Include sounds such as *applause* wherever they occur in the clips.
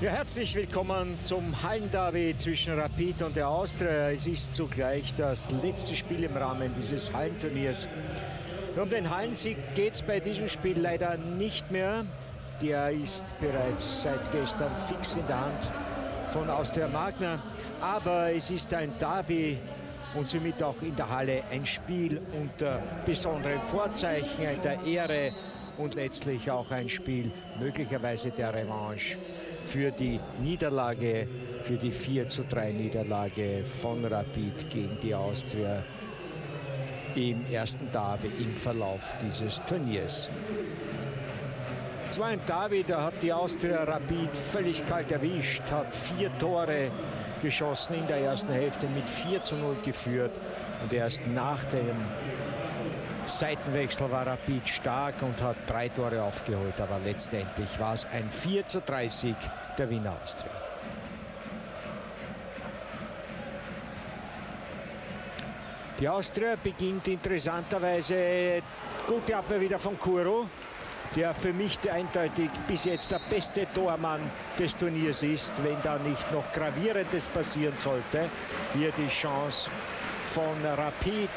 Ja, herzlich willkommen zum Hallenderby zwischen Rapid und der Austria. Es ist zugleich das letzte Spiel im Rahmen dieses Hallenturniers. Um den Hallensieg geht es bei diesem Spiel leider nicht mehr. Der ist bereits seit gestern fix in der Hand von Austria Magna. Aber es ist ein Derby und somit auch in der Halle ein Spiel unter besonderen Vorzeichen, der Ehre und letztlich auch ein Spiel möglicherweise der Revanche für die Niederlage, für die 4 zu 3 Niederlage von Rapid gegen die Austria im ersten Derby im Verlauf dieses Turniers. Es war ein Derby, da hat die Austria Rapid völlig kalt erwischt, hat vier Tore geschossen in der ersten Hälfte mit 4 zu 0 geführt und erst nach dem Seitenwechsel war Rapid stark und hat drei Tore aufgeholt, aber letztendlich war es ein 4 zu 3 Sieg der Wiener Austria. Die Austria beginnt interessanterweise gute Abwehr wieder von Kuro, der für mich eindeutig bis jetzt der beste Tormann des Turniers ist, wenn da nicht noch Gravierendes passieren sollte. Hier die Chance von Rapid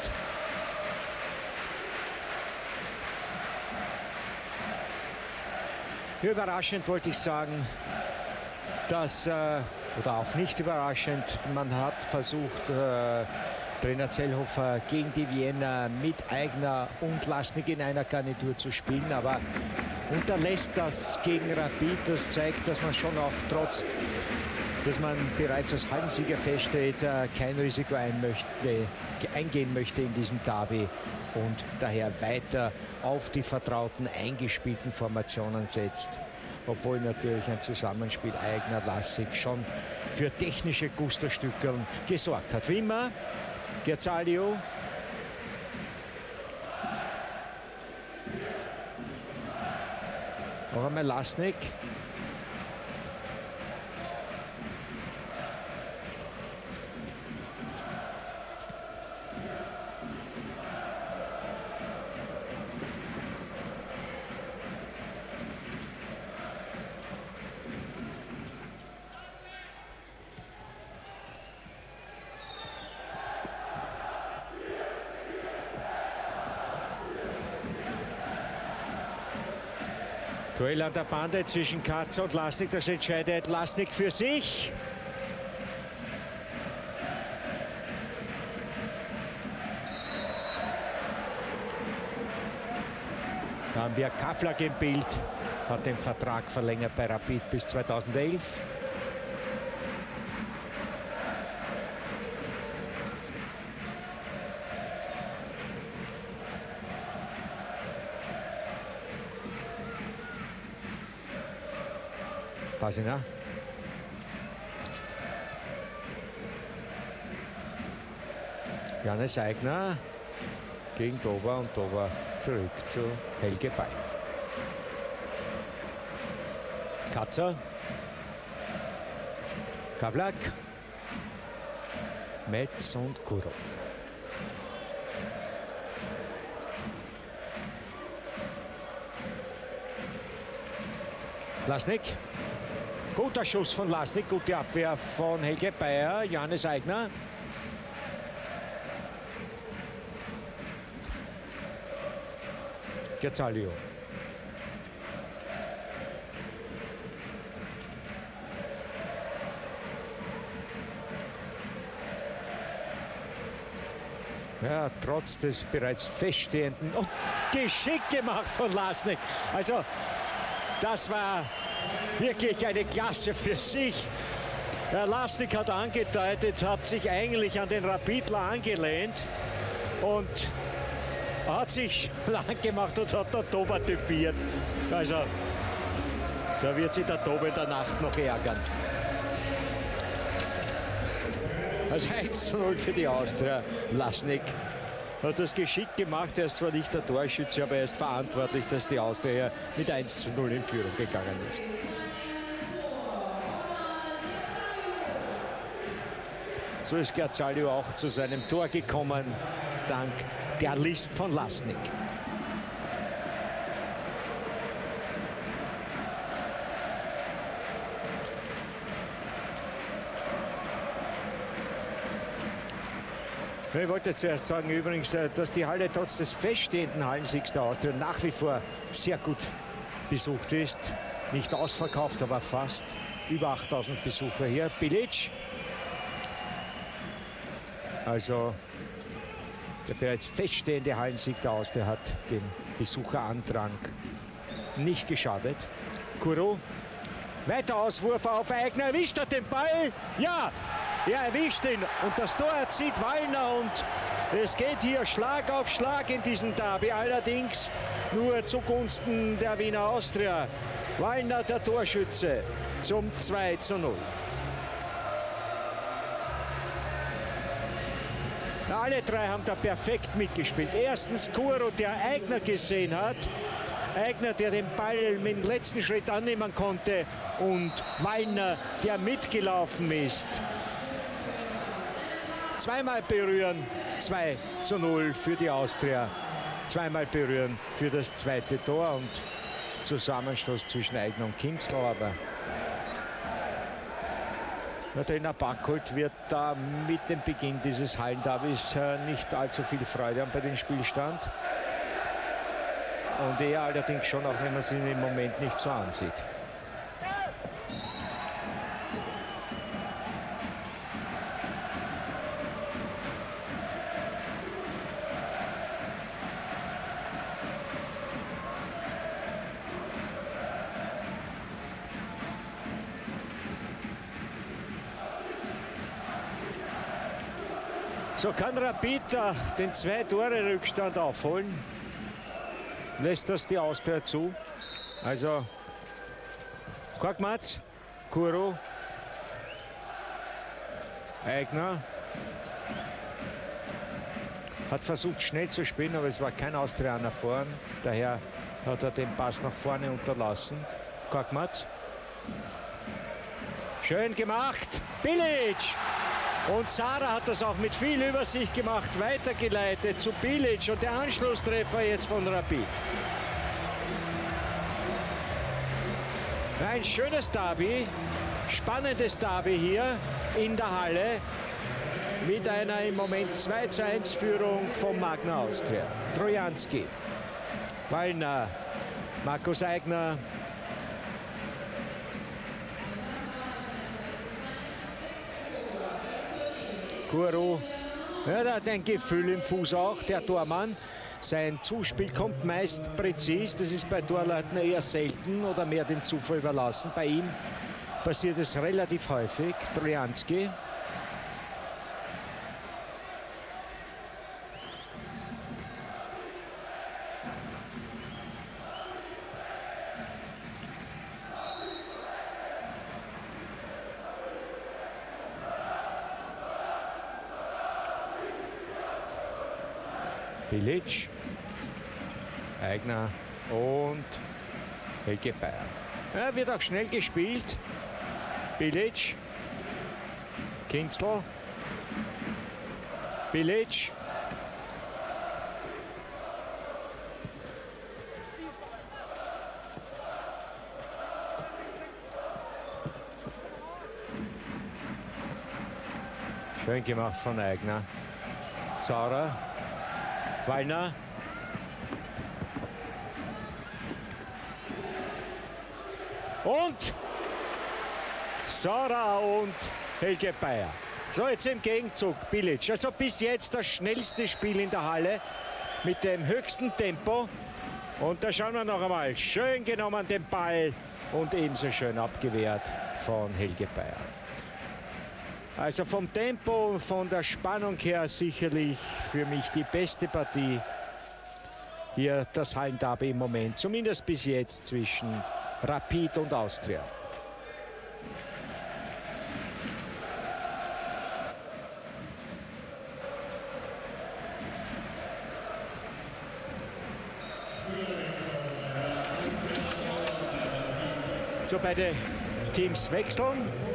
Überraschend wollte ich sagen, dass, äh, oder auch nicht überraschend, man hat versucht, äh, Trainer Zellhofer gegen die Wiener mit Eigner und Lasnik in einer Garnitur zu spielen, aber unterlässt das gegen Rapid. Das zeigt, dass man schon auch trotz, dass man bereits als Heimsieger feststeht, äh, kein Risiko ein möchte, eingehen möchte in diesem Derby und daher weiter auf die vertrauten, eingespielten Formationen setzt. Obwohl natürlich ein Zusammenspiel eigener Lassig schon für technische Gusterstücke gesorgt hat. Wie immer, Gerzalio. Noch einmal Lasnik. Duell an der Bande zwischen Katzer und Lasnik. Das entscheidet Lasnik für sich. Da haben wir Kaflag im Bild, hat den Vertrag verlängert bei Rapid bis 2011. Pasina. Janis Eigner gegen Dober und Dober zurück zu Helge Bayer. Katzer. Kavlak. Metz und Kuro. Lasnik. Guter Schuss von Lasnik, gute Abwehr von Helge Bayer, Johannes Eigner. Gerzalio. Ja, trotz des bereits feststehenden und geschickt gemacht von Lasnik. Also, das war wirklich eine Klasse für sich. Der Lasnik hat angedeutet, hat sich eigentlich an den Rapidler angelehnt und hat sich *laughs* lang gemacht und hat der Toba typiert. Also, da wird sich der Toba in der Nacht noch ärgern. Also *laughs* 1 zu 0 für die Austria. Lasnik hat das geschickt gemacht. Er ist zwar nicht der Torschütze, aber er ist verantwortlich, dass die Austria mit 1 zu 0 in Führung gegangen ist. So ist Gazzalio auch zu seinem Tor gekommen, dank der List von Lasnik. Ich wollte zuerst sagen übrigens, äh, dass die Halle trotz des feststehenden Hallensiegs der Austria nach wie vor sehr gut besucht ist. Nicht ausverkauft, aber fast. Über 8000 Besucher hier. Bilic. Also der bereits feststehende Hallensieg der Austria hat den Besucherandrang nicht geschadet. Kuro. Weiter Auswurf auf Eigner. Erwischt er den Ball? Ja, er erwischt ihn. Und das Tor erzielt Wallner. Und es geht hier Schlag auf Schlag in diesem Derby. Allerdings nur zugunsten der Wiener Austria. Wallner der Torschütze zum 2 zu 0. Alle drei haben da perfekt mitgespielt. Erstens Kuro, der Eigner gesehen hat. Eigner, der den Ball mit dem letzten Schritt annehmen konnte. Und Wallner, der mitgelaufen ist. Zweimal berühren, 2 zu 0 für die Austria. Zweimal berühren für das zweite Tor und Zusammenstoß zwischen Eigner und Kinzler. Aber der Trainer Backholt wird da mit dem Beginn dieses Hallenderbys äh, nicht allzu viel Freude haben bei dem Spielstand. Und er allerdings schon, auch wenn man sie im Moment nicht so ansieht. So kann Rapid den zwei Tore Rückstand aufholen. Lässt das die Austria zu. Also Korkmaz, Kuro, Eigner. Hat versucht schnell zu spielen, aber es war kein Austrianer vorn. Daher hat er den Pass nach vorne unterlassen. Korkmaz. Schön gemacht. Bilic. Und Sarah hat das auch mit viel Übersicht gemacht, weitergeleitet zu Bilic und der Anschlusstreffer jetzt von Rapid. Ein schönes Derby, spannendes Derby hier in der Halle mit einer im Moment 2 zu 1 Führung von Magna Austria. Trojanski, Wallner, Markus Eigner, Kuro. Ja, der hat ein Gefühl im Fuß auch, der Tormann. Sein Zuspiel kommt meist präzis. Das ist bei Torleuten eher selten oder mehr dem Zufall überlassen. Bei ihm passiert es relativ häufig. Trojanski. Bilic, Eigner und Helge Bayer. Ja, wird auch schnell gespielt. Bilic, Kinzel, Bilic. Schön gemacht von Eigner. Zaurer Wallner. Und Sara und Helge Bayer. So, jetzt im Gegenzug Bilic. Also bis jetzt das schnellste Spiel in der Halle mit dem höchsten Tempo. Und da schauen wir noch einmal. Schön genommen den Ball und ebenso schön abgewehrt von Helge Bayer. Also vom Tempo von der Spannung her sicherlich für mich die beste Partie hier das Hallenderby im Moment, zumindest bis jetzt zwischen Rapid und Austria. So beide Teams wechseln.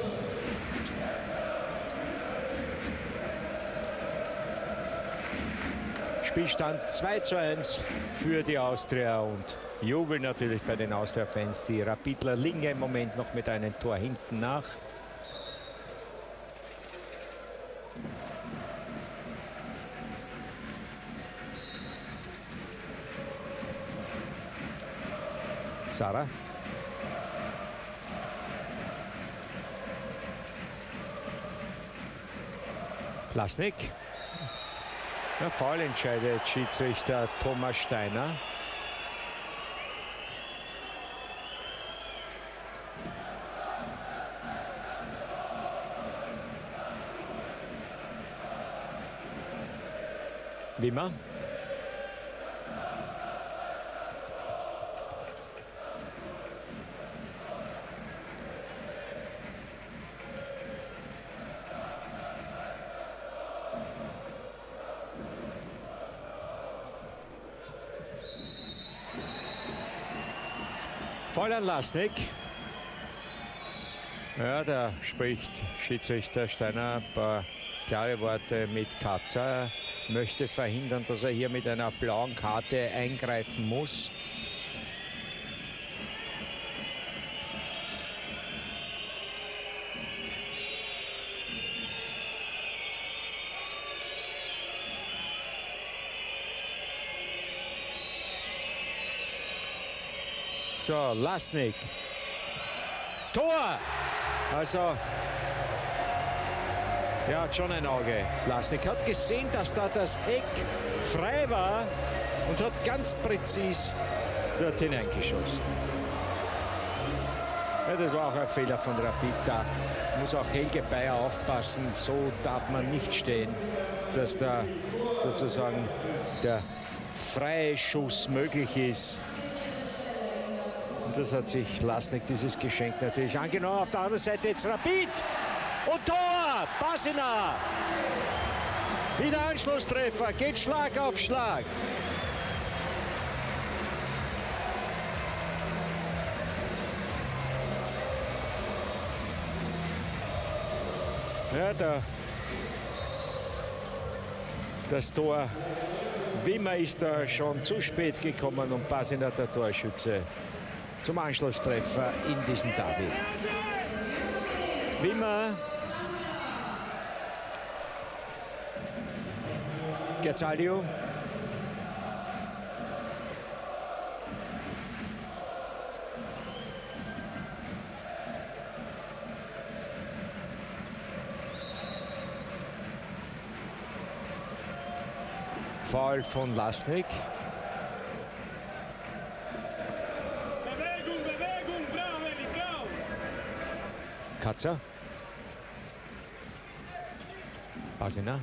Spielstand 2 zu 1 für die Austria und Jubel natürlich bei den Austria-Fans. Die Rapidler liegen im Moment noch mit einem Tor hinten nach. Sarah. Plasnik. Ja, Foul entscheidet Schiedsrichter Thomas Steiner. Wimmer. Voll an Lasnik. Ja, da spricht Schiedsrichter Steiner ein paar klare Worte mit Katzer. Er möchte verhindern, dass er hier mit einer blauen Karte eingreifen muss. So, Lasnik. Tor! Also, er hat schon ein Auge. Lasnik hat gesehen, dass da das Eck frei war und hat ganz präzis dort hineingeschossen. Ja, das war auch ein Fehler von Rapid. Da muss auch Helge Bayer aufpassen. So darf man nicht stehen, dass da sozusagen der freie Schuss möglich ist das hat sich Lasnik dieses Geschenk natürlich angenommen. Auf der anderen Seite jetzt Rapid und Tor, Basina. Wieder Anschlusstreffer, geht Schlag auf Schlag. Ja, da das Tor. Wimmer ist da schon zu spät gekommen und Basina der Torschütze zum Anschlusstreffer in diesem Derby. Wimmer. Gerzalio. Foul von Lasnik. Katzer. Basina.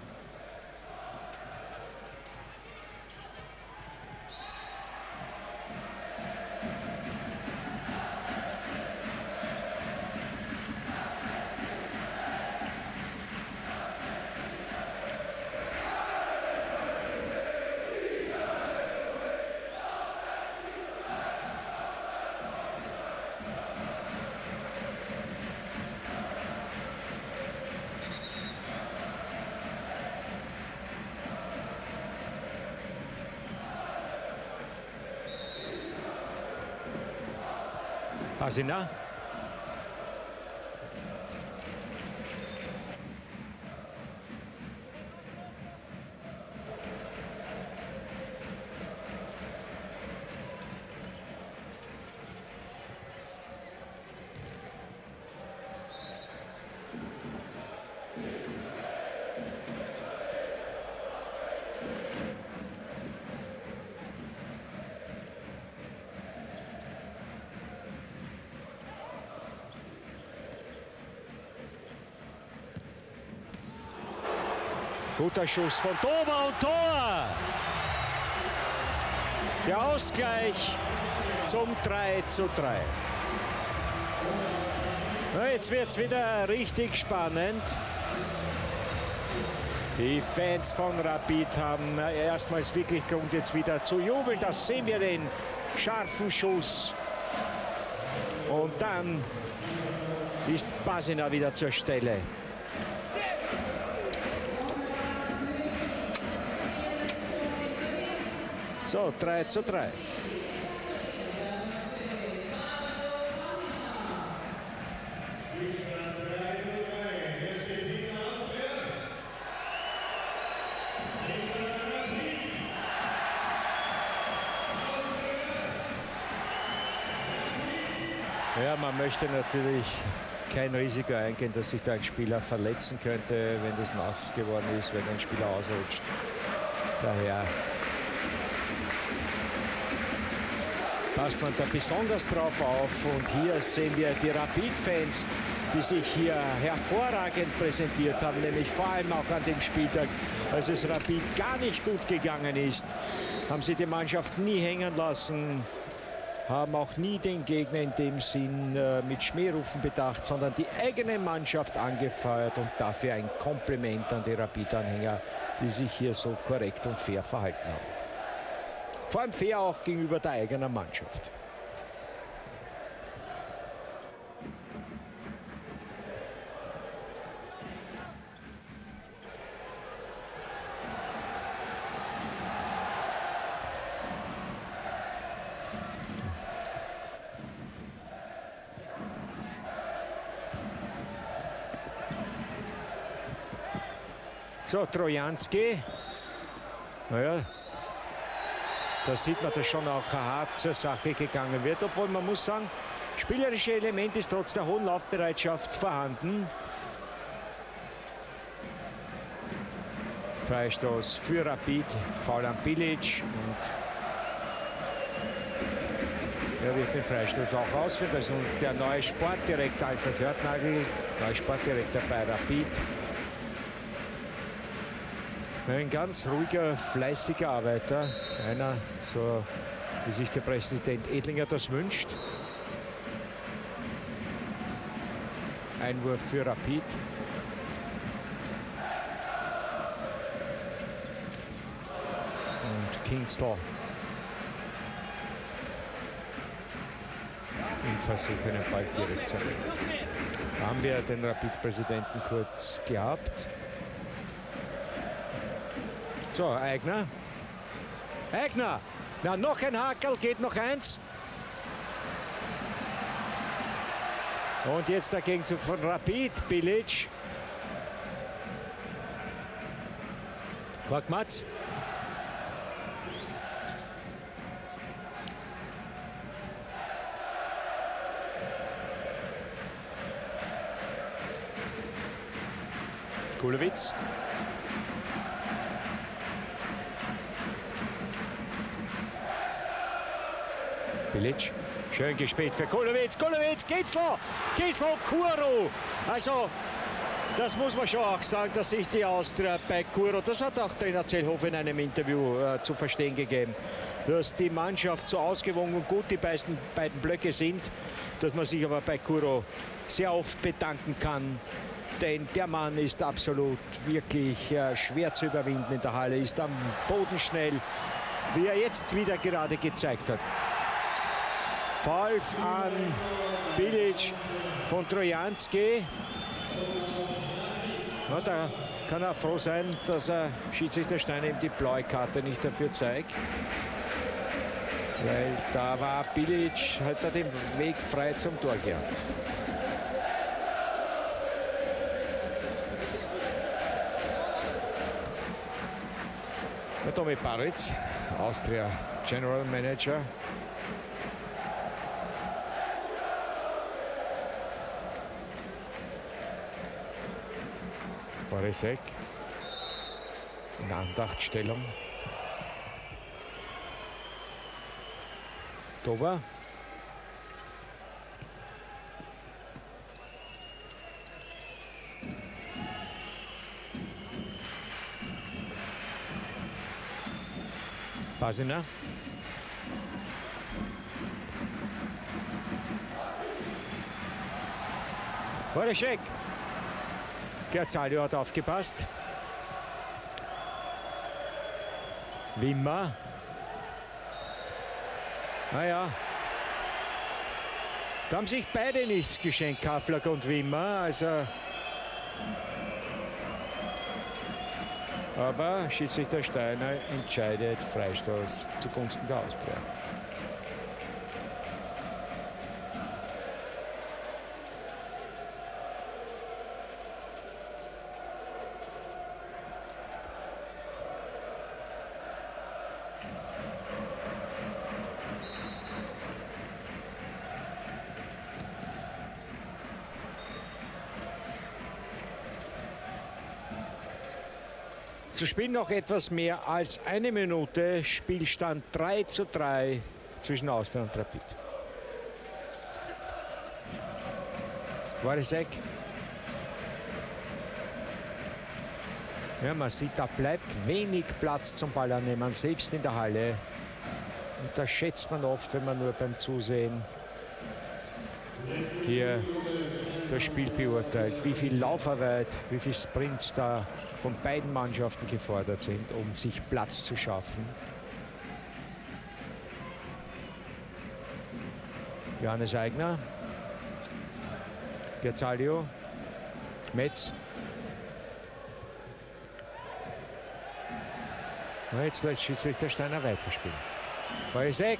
Kasinda. Guter Schuss von Dober und Tor. Der Ausgleich zum 3 zu 3. Na, jetzt wird es wieder richtig spannend. Die Fans von Rapid haben erstmals wirklich Grund jetzt wieder zu jubeln. Das sehen wir den scharfen Schuss. Und dann ist Basina wieder zur Stelle. So, 3 zu 3. Ja, man möchte natürlich kein Risiko eingehen, dass sich da ein Spieler verletzen könnte, wenn das nass geworden ist, wenn ein Spieler ausrutscht. Daher passt man da besonders drauf auf. Und hier sehen wir die Rapid-Fans, die sich hier hervorragend präsentiert haben, nämlich vor allem auch an dem Spieltag, als es Rapid gar nicht gut gegangen ist, haben sie die Mannschaft nie hängen lassen, haben auch nie den Gegner in dem Sinn äh, mit Schmährufen bedacht, sondern die eigene Mannschaft angefeuert und dafür ein Kompliment an die Rapid-Anhänger, die sich hier so korrekt und fair verhalten haben. Vor allem fair auch gegenüber der eigenen Mannschaft. So, Trojanski. Naja, da sieht man, dass schon auch hart zur Sache gegangen wird. Obwohl man muss sagen, spielerische Element ist trotz der hohen Laufbereitschaft vorhanden. Freistoß für Rapid, Foul an Bilic und er wird den Freistoß auch ausführen. Also der neue Sportdirektor Alfred Hörtnagel, neuer Sportdirektor bei Rapid. Ein ganz ruhiger, fleißiger Arbeiter. Einer, so wie sich der Präsident Edlinger das wünscht. Einwurf für Rapid. Und Kingstel im Versuch, einen Ball direkt zu nehmen. Da haben wir den Rapid-Präsidenten kurz gehabt. So, Eigner. Eigner. Na, noch ein Hakel, geht noch eins. Und jetzt der Gegenzug von Rapid, Bilic. Quackmatz. Kulewitz. Bilic. Schön gespielt für Kulowitz. Kulowitz, Kitzler, Kitzler, Kuro. Also, das muss man schon auch sagen, dass sich die Austria bei Kuro, das hat auch Trainer Zellhoff in einem Interview äh, zu verstehen gegeben, dass die Mannschaft so ausgewogen und gut die beiden, beiden Blöcke sind, dass man sich aber bei Kuro sehr oft bedanken kann. Denn der Mann ist absolut wirklich äh, schwer zu überwinden in der Halle, ist am Boden schnell, wie er jetzt wieder gerade gezeigt hat. Foul an Bilic von Trojanski. Ja, da kann er froh sein, dass er Schiedsrichter Stein eben die blaue Karte nicht dafür zeigt. Weil da war Bilic, hat er den Weg frei zum Tor gehabt. Tomi Baritz, Austria General Manager, Borisek in Andachtstellung. Dober. Basiner. Borisek. Gerzalio hat aufgepasst. Wimmer. Naja. Da haben sich beide nichts geschenkt, Kafflack und Wimmer. Also Aber Schiedsrichter Steiner entscheidet Freistoß zugunsten der Austria. Zu spielen noch etwas mehr als eine Minute. Spielstand 3 zu 3 zwischen Austria und Rapid. Warisek. Ja, man sieht, da bleibt wenig Platz zum Ball annehmen, selbst in der Halle. Und das schätzt man oft, wenn man nur beim Zusehen hier das Spiel beurteilt. Wie viel Laufarbeit, wie viel Sprints da von beiden Mannschaften gefordert sind, um sich Platz zu schaffen. Johannes Eigner, Gerzalio, Metz. jetzt lässt Schiedsrichter Steiner weiterspielen. Wojsek.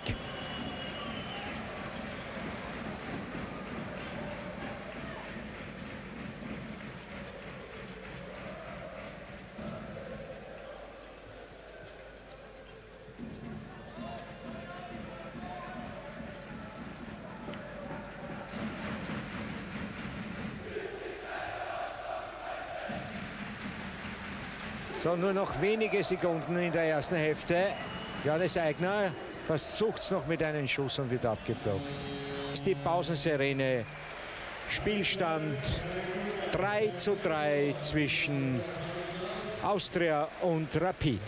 So, nur noch wenige Sekunden in der ersten Hälfte. Johannes Eigner versucht es noch mit einem Schuss und wird abgeblockt. Das ist die Pausensirene. Spielstand 3 zu 3 zwischen Austria und Rapid.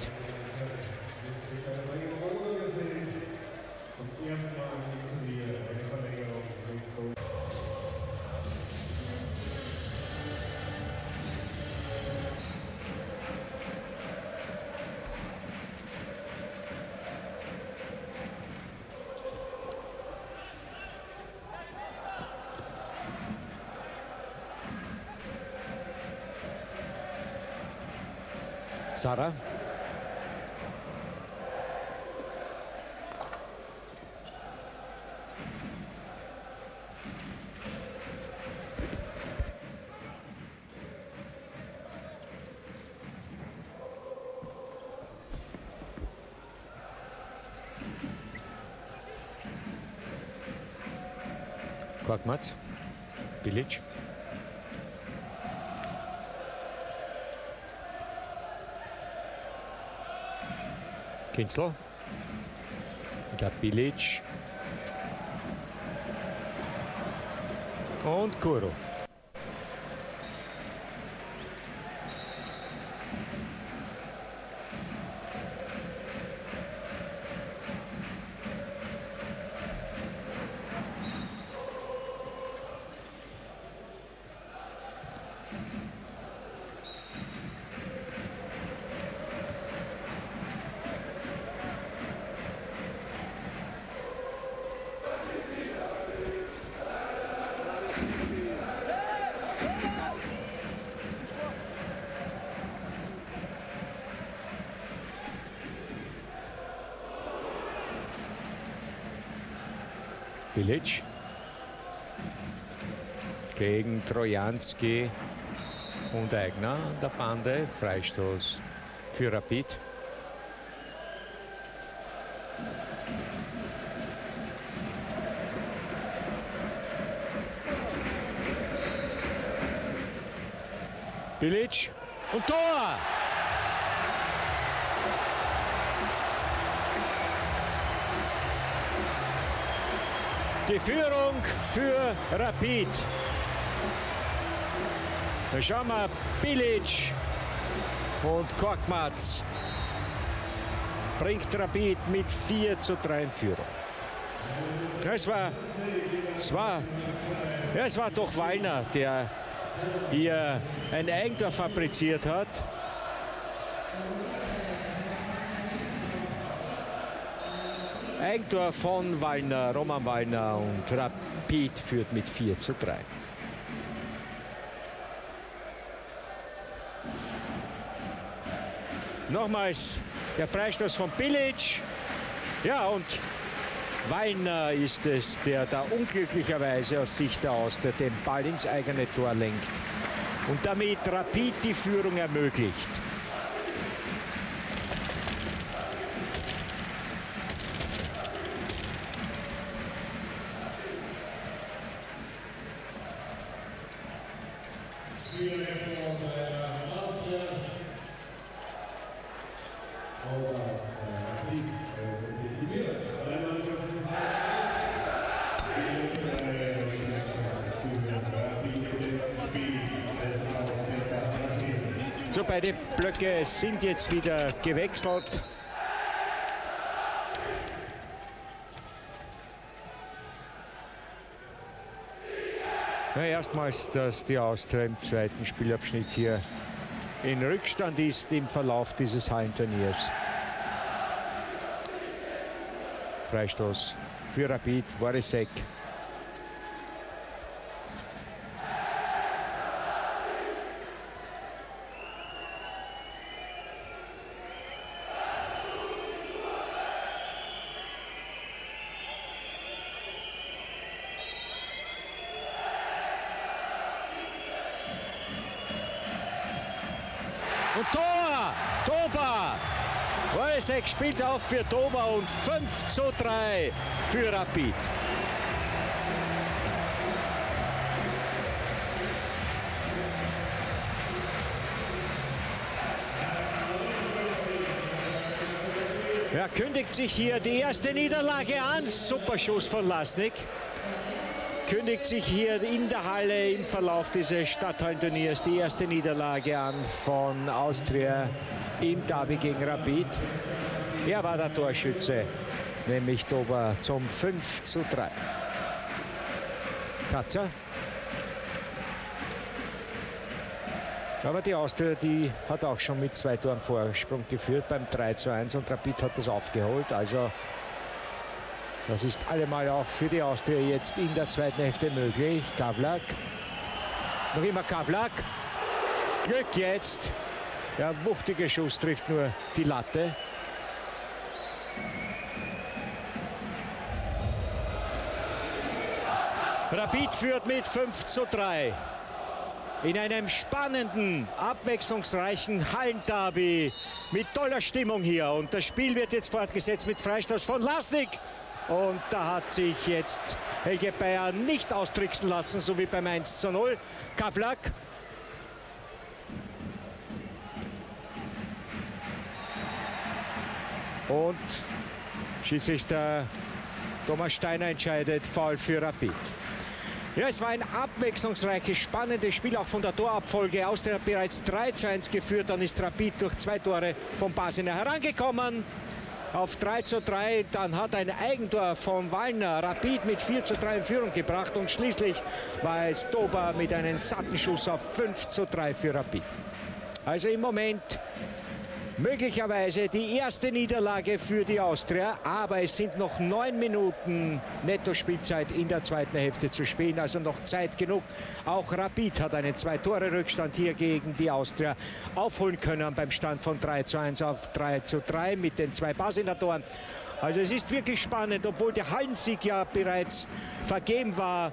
Sarah. Quackmatz, Bilic. Kinzel. Der Bilic. Und Kuro. Bilic gegen Trojanski und Eigner der Bande. Freistoß für Rapid. Bilic und Tor! Die Führung für Rapid. Wir, Bilic und Korkmaz bringt Rapid mit 4 zu 3 in Führung. Es war, es war, es war doch Wallner, der hier ein Eigentor fabriziert hat. Eigentor von Wallner, Roman Wallner und Rapid führt mit 4 zu 3. Nochmals der Freistoß von Bilic. Ja, und Wallner ist es, der da unglücklicherweise aus Sicht der Austria den Ball ins eigene Tor lenkt und damit Rapid die Führung ermöglicht. Blöcke sind jetzt wieder gewechselt. Ja, erstmals, dass die Austria im zweiten Spielabschnitt hier in Rückstand ist im Verlauf dieses Hallenturniers. Freistoß für Rapid, Warisek. Wolsek spielt auch für Toba und 5 zu 3 für Rapid. Ja, kündigt sich hier die erste Niederlage an. Super Schuss von Lasnik kündigt sich hier in der Halle im Verlauf dieses Stadthallenturniers die erste Niederlage an von Austria im Derby gegen Rapid. Er war der Torschütze, nämlich Dober zum 5 zu 3. Katzer. Aber die Austria, die hat auch schon mit zwei Toren Vorsprung geführt beim 3 zu 1 und Rapid hat das aufgeholt. Also das ist allemal auch für die Austria jetzt in der zweiten Hälfte möglich. Kavlak. Noch immer Kavlak. Glück jetzt. Der wuchtige Schuss trifft nur die Latte. Rapid führt mit 5 zu 3. In einem spannenden, abwechslungsreichen Hallenderby mit toller Stimmung hier. Und das Spiel wird jetzt fortgesetzt mit Freistoß von Lasnik. Und da hat sich jetzt Helge Bayer nicht austricksen lassen, so wie beim 1 zu 0. Kavlak. Und Schiedsrichter Thomas Steiner entscheidet, Foul für Rapid. Ja, es war ein abwechslungsreiches, spannendes Spiel, auch von der Torabfolge aus. Der hat bereits 3 zu 1 geführt, dann ist Rapid durch zwei Tore von Basiner herangekommen auf 3 zu 3. Dann hat ein Eigentor von Wallner Rapid mit 4 zu 3 in Führung gebracht. Und schließlich war es Dober mit einem satten Schuss auf 5 zu 3 für Rapid. Also im Moment Möglicherweise die erste Niederlage für die Austria, aber es sind noch neun Minuten Netto-Spielzeit in der zweiten Hälfte zu spielen, also noch Zeit genug. Auch Rapid hat einen Zwei-Tore-Rückstand hier gegen die Austria aufholen können beim Stand von 3 zu 1 auf 3 zu 3 mit den zwei Basinatoren. Also es ist wirklich spannend, obwohl der Hallensieg ja bereits vergeben war,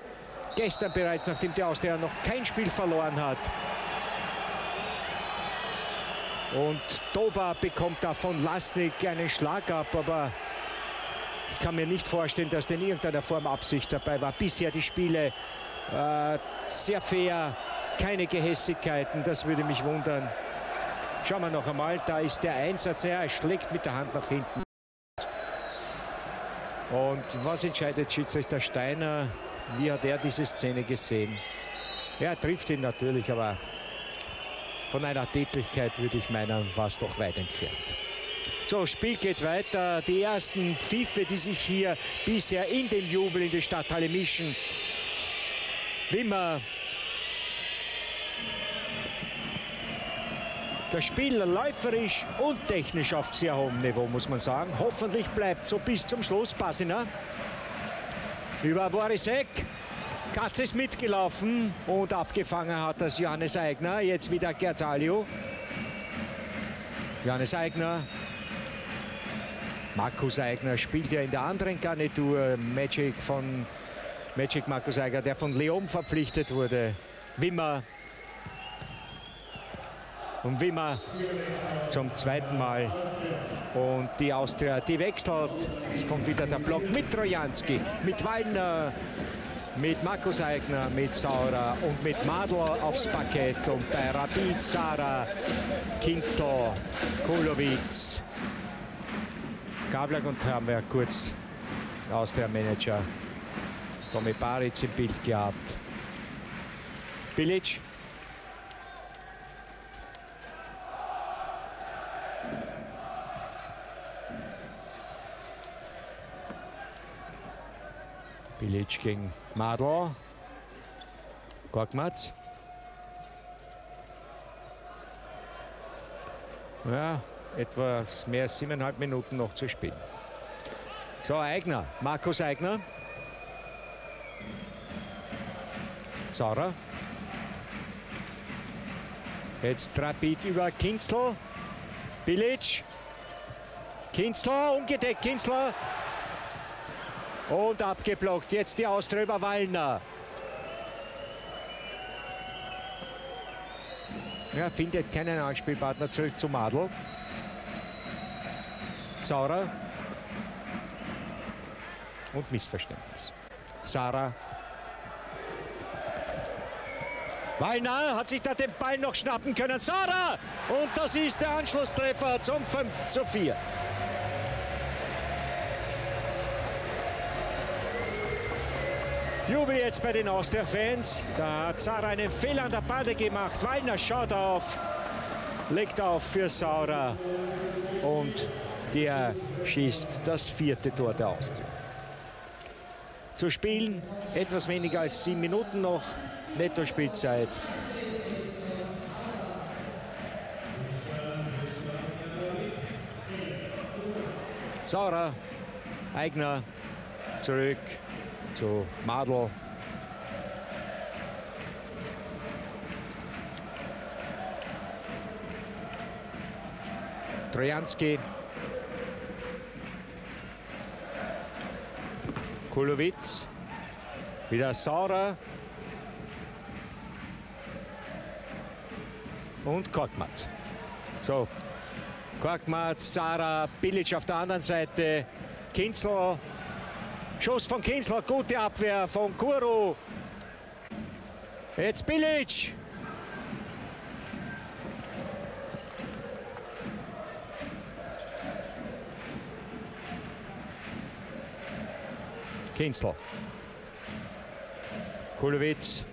gestern bereits, nachdem die Austria noch kein Spiel verloren hat. Und Doba bekommt da von Lasnik einen Schlag ab, aber ich kann mir nicht vorstellen, dass in irgendeiner Form Absicht dabei war. Bisher die Spiele äh, sehr fair, keine Gehässigkeiten, das würde mich wundern. Schauen wir noch einmal, da ist der Einsatz, er schlägt mit der Hand nach hinten. Und was entscheidet Schiedsrichter Steiner? Wie hat er diese Szene gesehen? Er trifft ihn natürlich, aber von einer Tätigkeit würde ich meinen, war es doch weit entfernt. So, Spiel geht weiter. Die ersten Pfiffe, die sich hier bisher in dem Jubel in der Stadthalle mischen. Wimmer. Das Spiel läuferisch und technisch auf sehr hohem Niveau, muss man sagen. Hoffentlich bleibt so bis zum Schluss. Basina über Borisek. Katz ist mitgelaufen und abgefangen hat das Johannes Eigner. Jetzt wieder Gerzalio. Johannes Eigner. Markus Eigner spielt ja in der anderen Garnitur. Magic von Magic Markus Eigner, der von Leon verpflichtet wurde. Wimmer. Und Wimmer zum zweiten Mal. Und die Austria, die wechselt. Es kommt wieder der Block mit Trojanski, mit Wallner, mit Markus Eigner, mit Saurer und mit Madl aufs Parkett und bei Rapid, Sara, Kinzel, Kulowitz, Gavlak und wir kurz aus der Manager Tomi Baric im Bild gehabt. Bilic. Bilic gegen Madl. Korkmaz. Ja, etwas mehr als siebeneinhalb Minuten noch zu spielen. So, Eigner, Markus Eigner. Saurer. Jetzt Rapid über Kinzel. Bilic. Kinzler, umgedeckt, Kinzler. Und abgeblockt. Jetzt die Austria über Wallner. Ja, findet keinen Anspielpartner zurück zu Madl. Saurer. Und Missverständnis. Sarah. Wallner hat sich da den Ball noch schnappen können. Sarah! Und das ist der Anschlusstreffer zum 5 zu 4. Jubel jetzt bei den Austria-Fans. Da hat Sarah einen Fehler an der Bade gemacht. Wallner schaut auf, legt auf für Saurer und der schießt das vierte Tor der Austria. Zu spielen etwas weniger als sieben Minuten noch, Netto-Spielzeit. Saurer, Eigner, zurück, zu Madl. Trojanski. Kulowitz. Wieder Saurer. Und Korkmaz. So, Korkmaz, Sarah, Bilic auf der anderen Seite. Kinzel Schuss von Kinsler, gute Abwehr von Kuru. Jetzt Bilic. Kinsler. Kulowitz.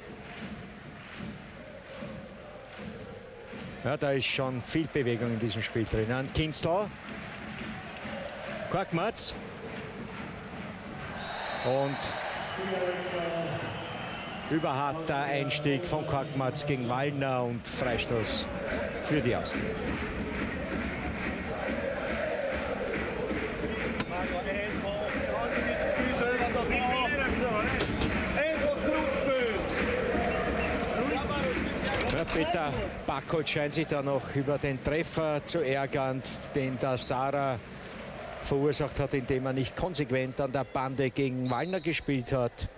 Ja, da ist schon viel Bewegung in diesem Spiel drin. Kinsler. Korkmaz. Und überharter Einstieg von Korkmaz gegen Wallner und Freistoß für die Austria. Peter Bakoc scheint sich da noch über den Treffer zu ärgern, den der Sarah verursacht hat, indem er nicht konsequent an der Bande gegen Wallner gespielt hat.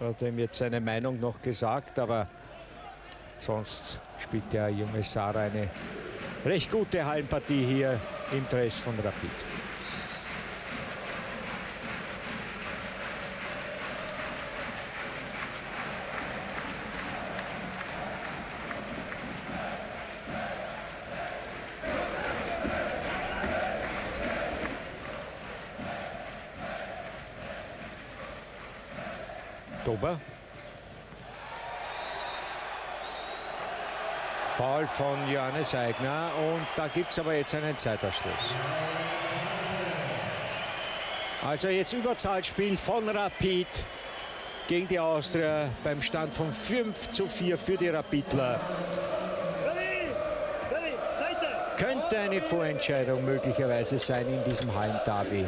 Hat ihm jetzt seine Meinung noch gesagt, aber sonst spielt der junge Sarah eine recht gute Hallenpartie hier im Dress von Rapid. Oktober. Foul von Johannes Eigner und da gibt es aber jetzt einen Zeitausschluss. Also jetzt Überzahlspiel von Rapid gegen die Austria beim Stand von 5 zu 4 für die Rapidler. Könnte eine Vorentscheidung möglicherweise sein in diesem Hallen-Derby.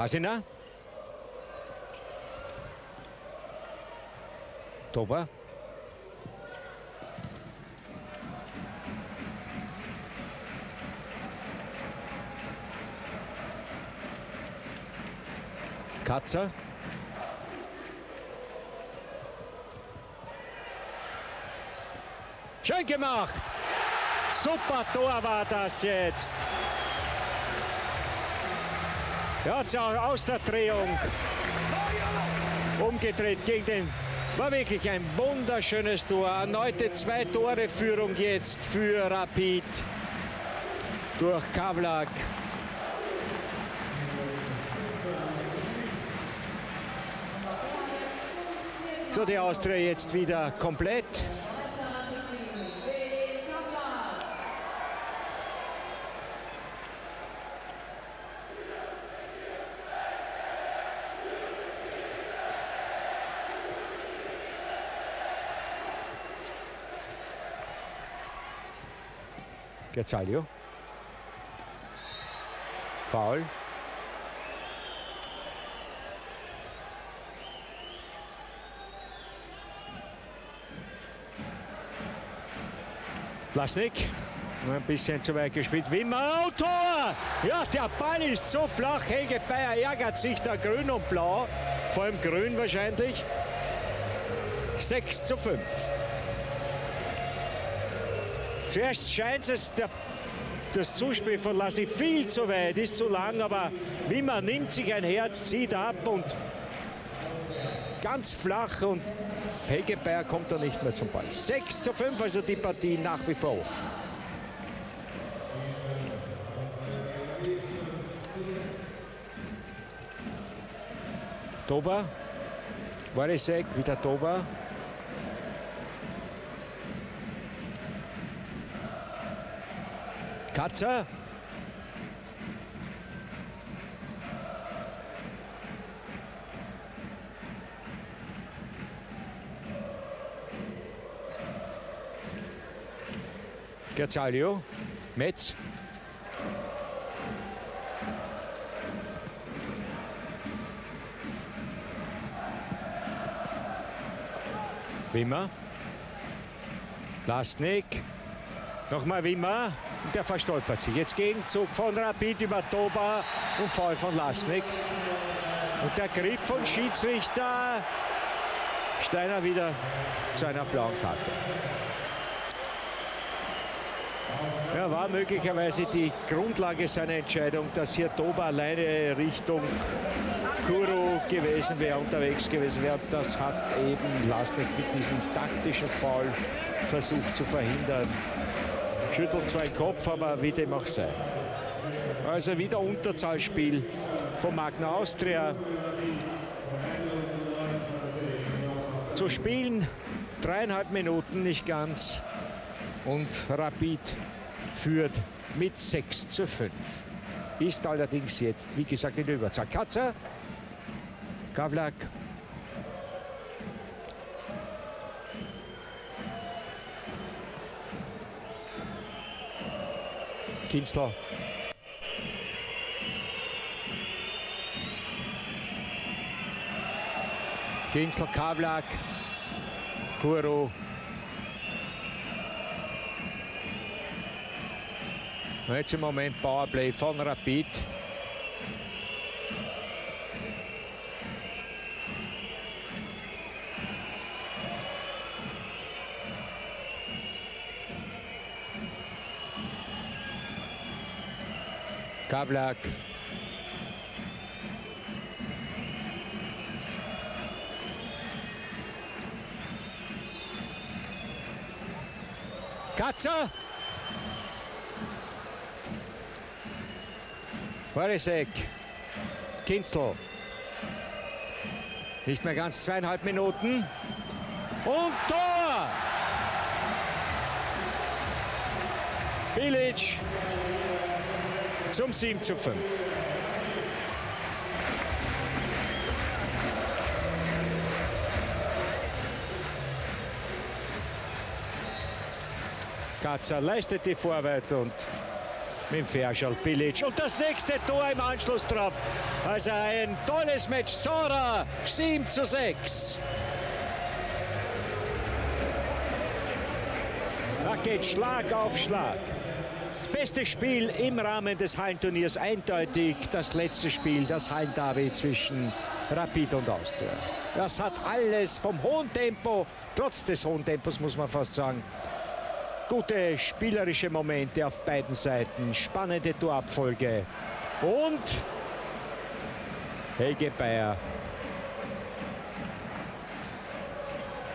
Basina. Toba. Katzer. Schön gemacht. Super Tor war das jetzt. Er hat ja aus der Drehung umgedreht gegen den. War wirklich ein wunderschönes Tor. Erneute zwei Tore Führung jetzt für Rapid durch Kavlak. So, die Austria jetzt wieder komplett. Gerzalio. Foul. Plasnik. Ein bisschen zu weit gespielt. Wimmer, oh, Tor! Ja, der Ball ist so flach. Helge Bayer ärgert sich da grün und blau. Vor allem grün wahrscheinlich. 6 zu 5. Zuerst scheint es, der, das Zuspiel von Lassi viel zu weit, ist zu lang, aber Wimmer nimmt sich ein Herz, zieht ab und ganz flach und Helge Bayer kommt da nicht mehr zum Ball. 6 zu 5, also die Partie nach wie vor offen. Dober, Warisek, wieder Dober. Katzer. Gerzalio, Metz. Wimmer. Lastnik. Nochmal Wimmer. Der verstolpert sich. Jetzt Gegenzug von Rapid über Toba und Fall von Lasnik. Und der Griff von Schiedsrichter Steiner wieder zu einer blauen Karte. Ja, war möglicherweise die Grundlage seiner Entscheidung, dass hier Toba alleine Richtung Kuro gewesen wäre, unterwegs gewesen wäre. Das hat eben Lasnik mit diesem taktischen Foul versucht zu verhindern schüttelt zwar Kopf, aber wie dem auch sei. Also wieder Unterzahlspiel von Magna Austria. Zu spielen dreieinhalb Minuten nicht ganz und Rapid führt mit 6 zu 5. Ist allerdings jetzt, wie gesagt, in der Überzahl. Katzer, Gavlak Kinzler. Kinzler, Kavlak, Kuro. Jetzt im Moment Powerplay von Rapid. Kablak. Katzer. Warisek. Kinzel. Nicht mehr ganz zweieinhalb Minuten. Und Tor! Bilic zum 7 zu 5. Katzer leistet die Vorarbeit und mit dem Ferschal Bilic. Und das nächste Tor im Anschluss drauf. Also ein tolles Match. Zora 7 zu 6. Da geht Schlag auf Schlag beste Spiel im Rahmen des Hallenturniers eindeutig das letzte Spiel, das Hallenderby zwischen Rapid und Austria. Das hat alles vom hohen Tempo, trotz des hohen Tempos muss man fast sagen, gute spielerische Momente auf beiden Seiten, spannende Torabfolge und Helge Bayer.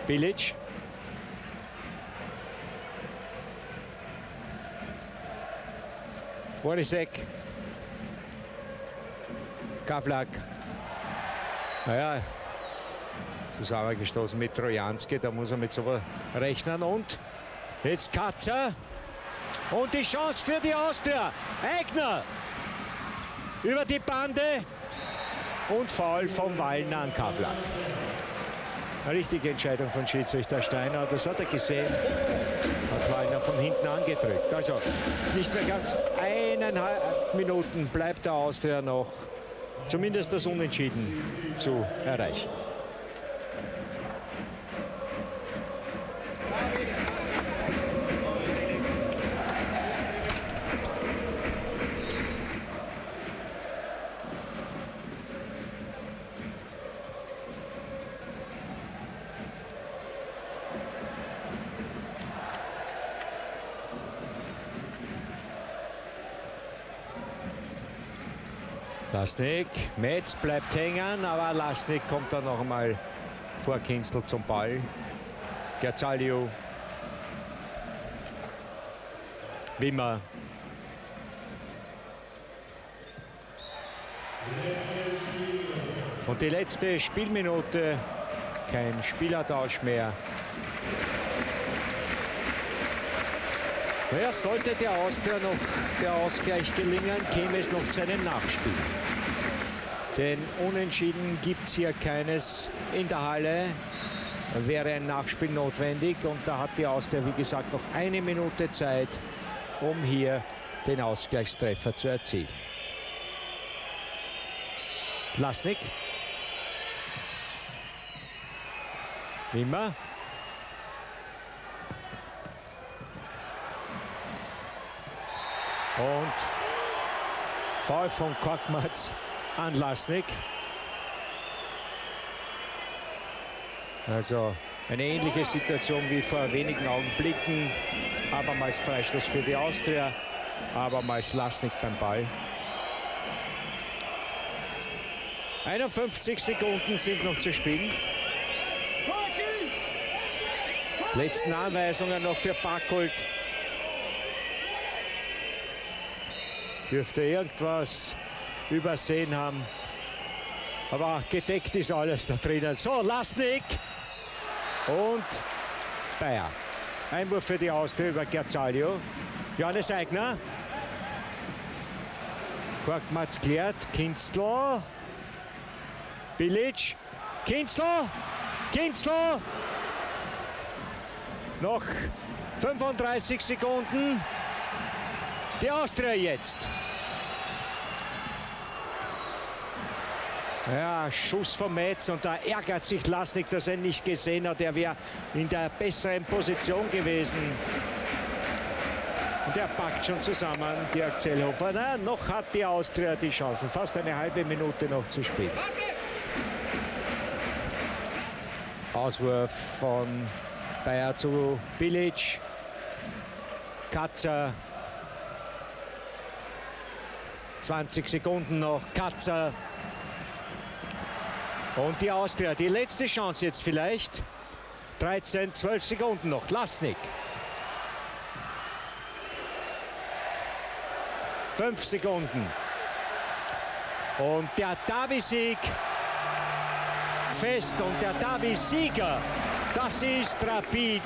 Bilic Borisek. Kavlak. Naja, zusammengestoßen mit Trojanski, da muss er mit so rechnen. Und jetzt Katzer. Und die Chance für die Austria. Eigner über die Bande und Foul vom Wallner an Kavlak. Eine richtige Entscheidung von Schiedsrichter Steiner, das hat er gesehen. Von hinten angedrückt. Also nicht mehr ganz eineinhalb Minuten bleibt der Austria noch zumindest das Unentschieden zu erreichen. Lasnik, Metz bleibt hängen, aber Lasnik kommt dann noch einmal vor Kinzel zum Ball. Gerzalio. Wimmer. Und die letzte Spielminute, kein Spielertausch mehr. Naja, sollte der Austria noch der Ausgleich gelingen, käme es noch zu einem Nachspiel. Denn Unentschieden gibt es hier keines in der Halle. Wäre ein Nachspiel notwendig und da hat die Austria, wie gesagt, noch eine Minute Zeit, um hier den Ausgleichstreffer zu erzielen. Lasnik. Immer. Und Foul von Korkmaz an Lasnik. Also eine ähnliche Situation wie vor wenigen Augenblicken. Abermals Freistoß für die Austria, abermals Lasnik beim Ball. 51 Sekunden sind noch zu spielen. Letzten Anweisungen noch für Barkold. Dürfte irgendwas übersehen haben. Aber gedeckt ist alles da drinnen. So, Lasnik und Bayer. Einwurf für die Austria über Gerzalio. Johannes Eigner. Korkmaz klärt. Kinzler. Bilic. Kinzler. Kinzler. Noch 35 Sekunden. Die Austria jetzt. Ja, Schuss vom Metz und da ärgert sich Lasnik, dass er nicht gesehen hat. Er wäre in der besseren Position gewesen. Und er packt schon zusammen, Dirk Zellhofer. Na, noch hat die Austria die Chancen. Fast eine halbe Minute noch zu spielen. Auswurf von Bayer zu Bilic. Katzer 20 Sekunden noch. Katzer. Und die Austria, die letzte Chance jetzt vielleicht. 13, 12 Sekunden noch. Lasnik. Fünf Sekunden. Und der Davi-Sieg fest und der Davi-Sieger, das ist Rapid.